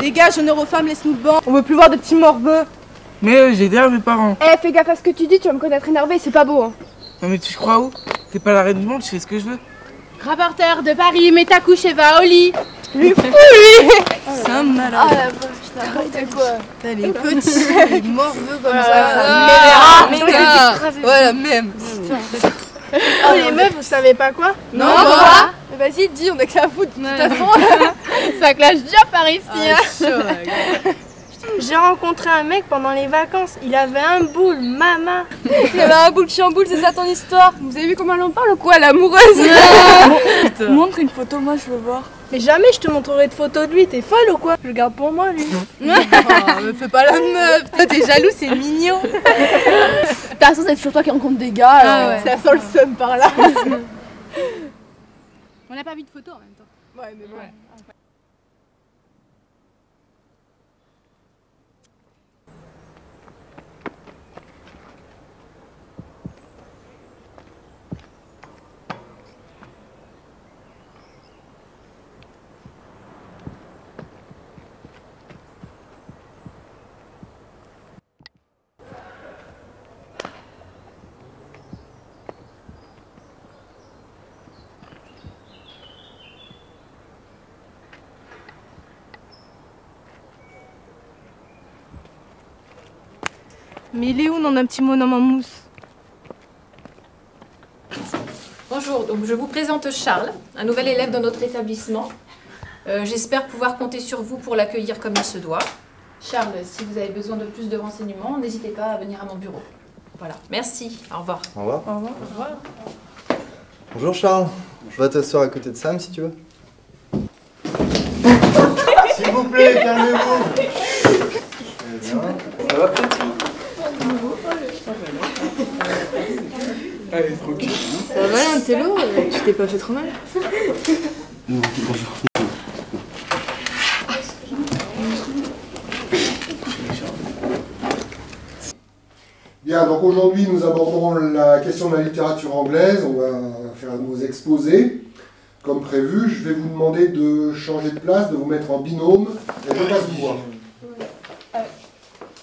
Dégage, honneur aux femmes, laisse-nous le banc. On veut plus voir de petits morveux. Mais euh, j'ai aidé mes parents. Eh, fais gaffe à ce que tu dis, tu vas me connaître énervé, c'est pas beau. Hein. Non mais tu crois où? T'es pas la reine du monde, je fais ce que je veux. Rapporteur de Paris, mets ta couche et va au lit. Lui fou, lui C'est un malade. Ah la vache, t'arrêtes quoi T'as les petits, les morveux comme ça. Ah, mais Ah, Voilà, même. Oh les meufs, vous savez pas quoi? Non, quoi Vas-y, dis, on a que ça à foutre. De toute façon, ça clash bien par ici. Ah, hein. J'ai rencontré un mec pendant les vacances, il avait un boule, mama. Il avait un boule chamboule, c'est ça ton histoire? Vous avez vu comment elle en parle ou quoi, l'amoureuse? Montre une photo, moi je veux voir. Mais jamais je te montrerai de photos de lui, t'es folle ou quoi? Je le garde pour moi, lui. Oh, me fais pas la meuf. Toi, t'es jaloux, c'est mignon. De toute façon, c'est toujours toi qui rencontre des gars, Ah ouais. ça sent le seum par là. On n'a pas vu de photo en même temps. Ouais, mais bon. Mais il est où, non, un petit bonhomme en mousse? Bonjour, donc je vous présente Charles, un nouvel élève dans notre établissement. Euh, J'espère pouvoir compter sur vous pour l'accueillir comme il se doit. Charles, si vous avez besoin de plus de renseignements, n'hésitez pas à venir à mon bureau. Voilà, merci, au revoir. Au revoir. Au revoir. Bonjour Charles. Va t'asseoir à côté de Sam si tu veux. S'il vous plaît, calmez-vous. Ça va? Allez, tranquille. Ça va, un télo Tu t'es pas fait trop mal Bien, donc aujourd'hui nous aborderons la question de la littérature anglaise. On va faire nos exposés. Comme prévu, je vais vous demander de changer de place, de vous mettre en binôme et je passe vous voir.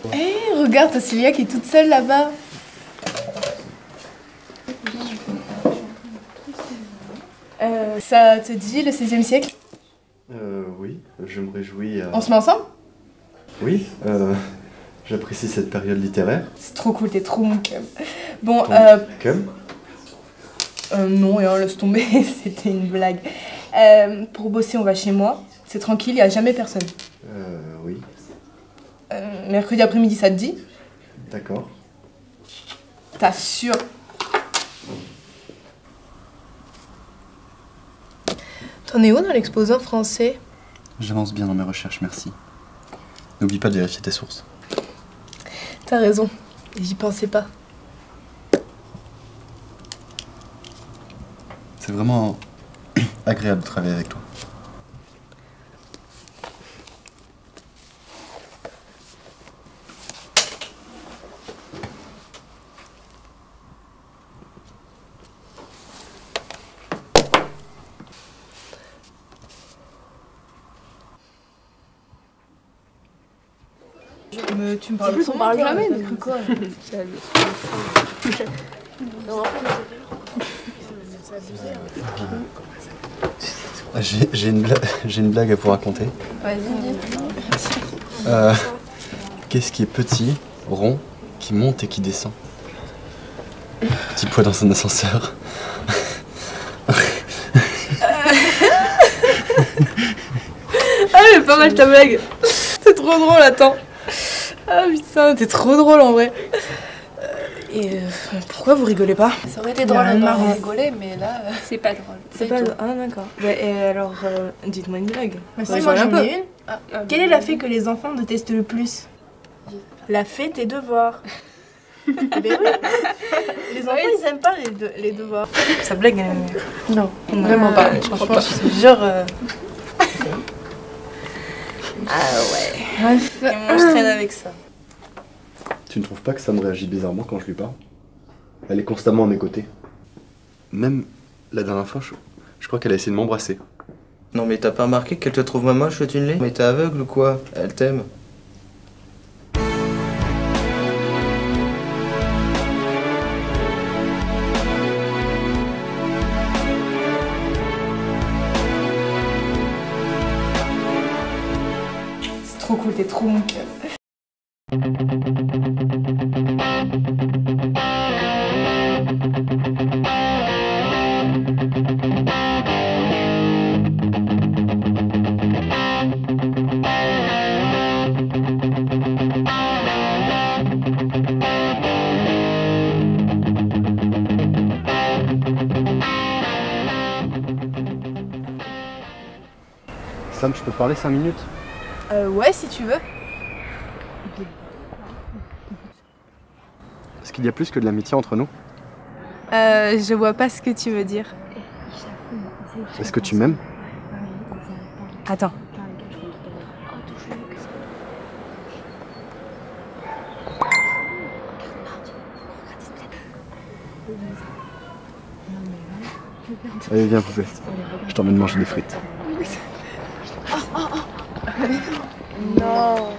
Eh, regarde, t'as Sylvia qui est toute seule là-bas. Euh, ça te dit le 16e siècle? Euh, oui, je me réjouis. euh, On se met ensemble? Oui, euh, j'apprécie cette période littéraire. C'est trop cool, t'es trop mon cam. Bon, Ton- euh, Comme euh, non, rien, laisse tomber, c'était une blague. Pour bosser, on va chez moi. C'est tranquille, y a jamais personne. Euh, oui, Euh, mercredi après-midi, ça te dit? D'accord. T'assures T'en es où dans l'exposant français? J'avance bien dans mes recherches, merci. N'oublie pas de vérifier tes sources. T'as raison, j'y pensais pas. C'est vraiment agréable de travailler avec toi. Mais tu me parles plus, on parle jamais, T'as cru quoi Ah, J'ai une, bla- j'ai une blague à vous raconter. Vas-y, dis. Euh, Qu'est-ce qui est petit, rond, qui monte et qui descend? Petit poids dans un ascenseur. Ah, mais pas mal ta blague. C'est trop drôle, attends. Ah putain, t'es trop drôle en vrai. Euh, Et euh, pourquoi vous rigolez pas Ça aurait été drôle de marrant. rigoler, mais là, euh, c'est pas drôle. C'est pas. Ah d'accord. Et alors, euh, dites-moi une blague. Bah, si, moi j'en ai une. Ah, Quelle est la fée que les enfants détestent le plus La fée tes devoirs. Eh ben oui. Les enfants ils aiment pas les, de- les devoirs. Sa blague, elle est... Non, vraiment pas. Franchement, je te jure. Euh, Bref. Et moi, je traîne avec ça. Tu ne trouves pas que Sam réagit bizarrement quand je lui parle? Elle est constamment à mes côtés. Même la dernière fois, je, je crois qu'elle a essayé de m'embrasser. Non mais t'as pas remarqué qu'elle te trouve moins moche, le Tunley Mais t'es aveugle ou quoi? Elle t'aime. Trop cool, t'es trop mon cœur. Sam, je peux parler 5 minutes? Euh, ouais, si tu veux. Est-ce qu'il y a plus que de l'amitié entre nous? Euh, je vois pas ce que tu veux dire. Est-ce que tu m'aimes? Attends. Allez, viens, poupée. Je t'emmène manger des frites. Non.